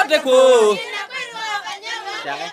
koteku Jangan.